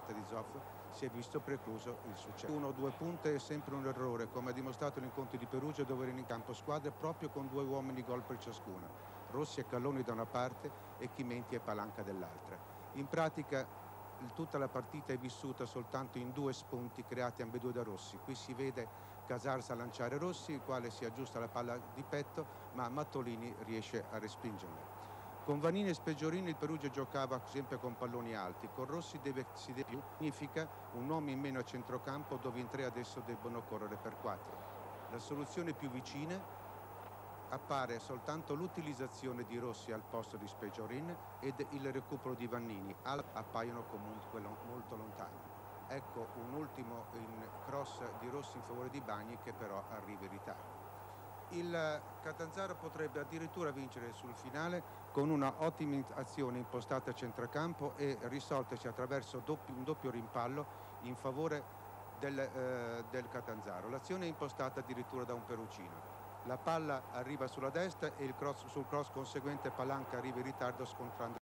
di Zoff si è visto precluso il successo. Uno o due punte è sempre un errore, come ha dimostrato l'incontro di Perugia dove erano in campo squadre proprio con due uomini gol per ciascuno. Rossi e Calloni da una parte e Chimenti e Palanca dell'altra. In pratica tutta la partita è vissuta soltanto in due spunti creati ambedue da Rossi. Qui si vede Casars a lanciare Rossi, il quale si aggiusta la palla di petto, ma Mattolini riesce a respingerla. Con Vanini e Speggiorini il Perugia giocava sempre con palloni alti, con Rossi deve, si deve più, significa un uomo in meno a centrocampo dove in tre adesso debbono correre per quattro. La soluzione più vicina appare soltanto l'utilizzazione di Rossi al posto di Speggiorin ed il recupero di Vannini, appaiono comunque molto lontani. Ecco un ultimo cross di Rossi in favore di Bagni che però arriva in ritardo il Catanzaro potrebbe addirittura vincere sul finale con una ottima azione impostata a centrocampo e risoltasi attraverso doppio, un doppio rimpallo in favore del, eh, del Catanzaro. L'azione è impostata addirittura da un perucino. La palla arriva sulla destra e cross, sul cross conseguente Palanca arriva in ritardo scontrando